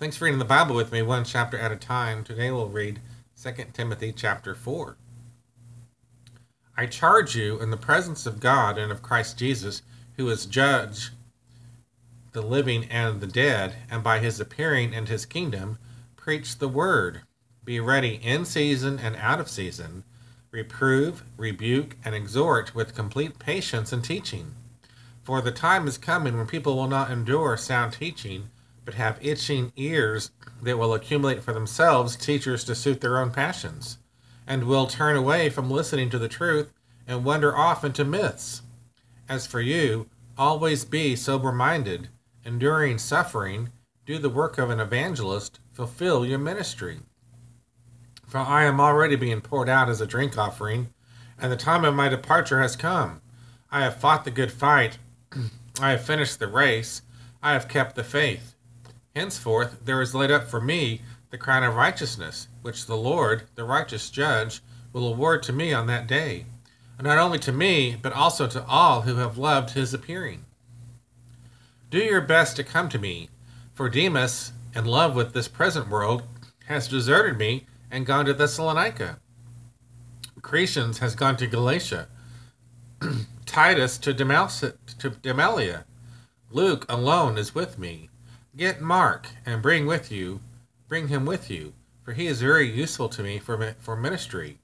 Thanks for reading the Bible with me one chapter at a time. Today we'll read 2 Timothy chapter 4. I charge you in the presence of God and of Christ Jesus, who is judge the living and the dead, and by his appearing and his kingdom, preach the word. Be ready in season and out of season. Reprove, rebuke, and exhort with complete patience and teaching. For the time is coming when people will not endure sound teaching but have itching ears that will accumulate for themselves teachers to suit their own passions, and will turn away from listening to the truth and wander off into myths. As for you, always be sober minded, enduring suffering, do the work of an evangelist, fulfill your ministry. For I am already being poured out as a drink offering, and the time of my departure has come. I have fought the good fight, I have finished the race, I have kept the faith. Henceforth there is laid up for me the crown of righteousness, which the Lord, the righteous judge, will award to me on that day, and not only to me, but also to all who have loved his appearing. Do your best to come to me, for Demas, in love with this present world, has deserted me and gone to Thessalonica. Crescens has gone to Galatia, Titus to, Dalmatia. Luke alone is with me. Get Mark and bring with you, bring him with you, for he is very useful to me for, for ministry.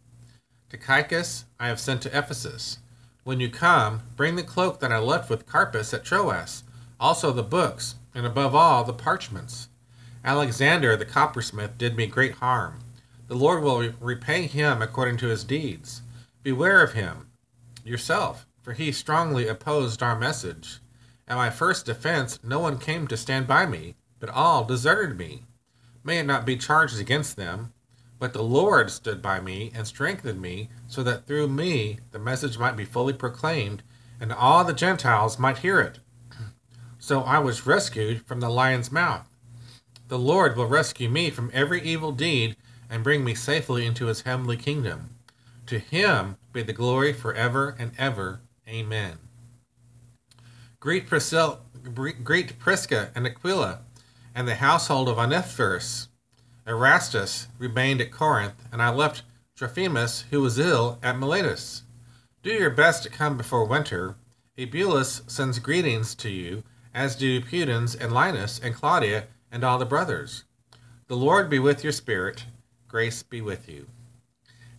Tychicus I have sent to Ephesus. When you come, bring the cloak that I left with Carpus at Troas, also the books, and above all the parchments. Alexander the coppersmith did me great harm. The Lord will repay him according to his deeds. Beware of him yourself, for he strongly opposed our message. At my first defense, no one came to stand by me, but all deserted me. May it not be charged against them, but the Lord stood by me and strengthened me, so that through me the message might be fully proclaimed, and all the Gentiles might hear it. So I was rescued from the lion's mouth. The Lord will rescue me from every evil deed and bring me safely into his heavenly kingdom. To him be the glory forever and ever. Amen. Greet, Priscilla, Prisca and Aquila and the household of Onesiphorus. Erastus remained at Corinth, and I left Trophimus, who was ill, at Miletus. Do your best to come before winter. Eubulus sends greetings to you, as do Pudens and Linus and Claudia and all the brothers. The Lord be with your spirit. Grace be with you.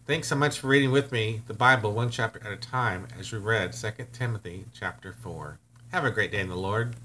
Thanks so much for reading with me the Bible one chapter at a time as we read 2 Timothy chapter 4. Have a great day in the Lord.